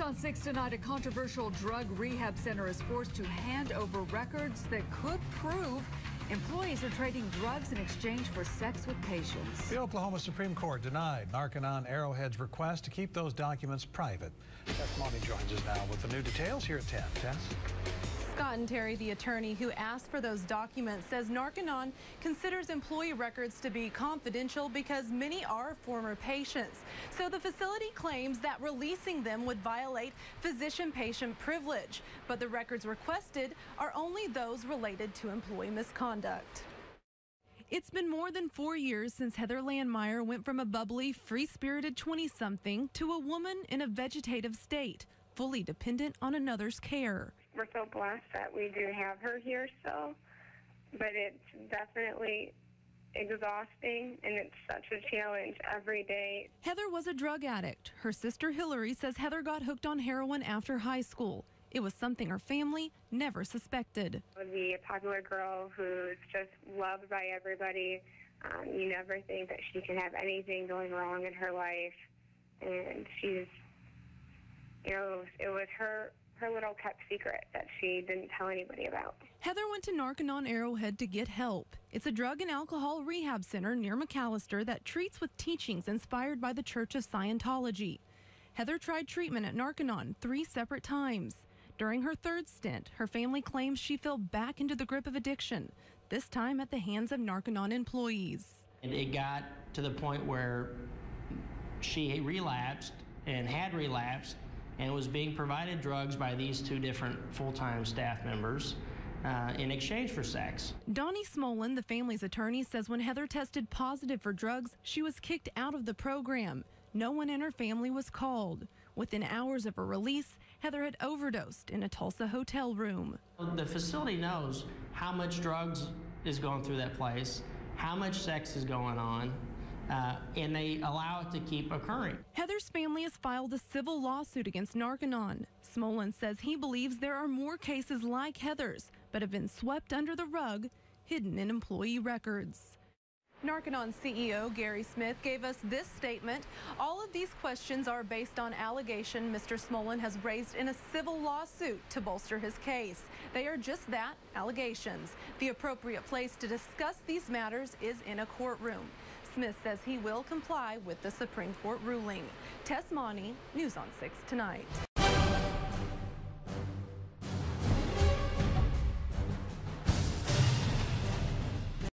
6 tonight, a controversial drug rehab center is forced to hand over records that could prove employees are trading drugs in exchange for sex with patients. The Oklahoma Supreme Court denied Narconon Arrowhead's request to keep those documents private. Tess Maune joins us now with the new details here at 10. Tess? Scott and Terry, the attorney who asked for those documents, says Narconon considers employee records to be confidential because many are former patients. So the facility claims that releasing them would violate physician-patient privilege. But the records requested are only those related to employee misconduct. It's been more than four years since Heather Landmeier went from a bubbly, free spirited 20 something to a woman in a vegetative state, fully dependent on another's care we're so blessed that we do have her here still, but it's definitely exhausting and it's such a challenge every day. Heather was a drug addict. Her sister Hillary says Heather got hooked on heroin after high school. It was something her family never suspected. The popular girl who's just loved by everybody. Um, you never think that she can have anything going wrong in her life. And she's, you know, it was her her little kept secret that she didn't tell anybody about. Heather went to Narconon Arrowhead to get help. It's a drug and alcohol rehab center near McAlester that treats with teachings inspired by the Church of Scientology. Heather tried treatment at Narconon three separate times. During her third stint, her family claims she fell back into the grip of addiction, this time at the hands of Narconon employees. And it got to the point where she relapsed and had relapsed and was being provided drugs by these two different full-time staff members uh, in exchange for sex. Donnie Smolen, the family's attorney, says when Heather tested positive for drugs, she was kicked out of the program. No one in her family was called. Within hours of her release, Heather had overdosed in a Tulsa hotel room. The facility knows how much drugs is going through that place, how much sex is going on, uh, and they allow it to keep occurring. Heather's family has filed a civil lawsuit against Narconon. Smolen says he believes there are more cases like Heather's, but have been swept under the rug, hidden in employee records. Narconon CEO Gary Smith gave us this statement. All of these questions are based on allegation Mr. Smolen has raised in a civil lawsuit to bolster his case. They are just that, allegations. The appropriate place to discuss these matters is in a courtroom. Smith says he will comply with the Supreme Court ruling. Tess Maune, News on 6 tonight.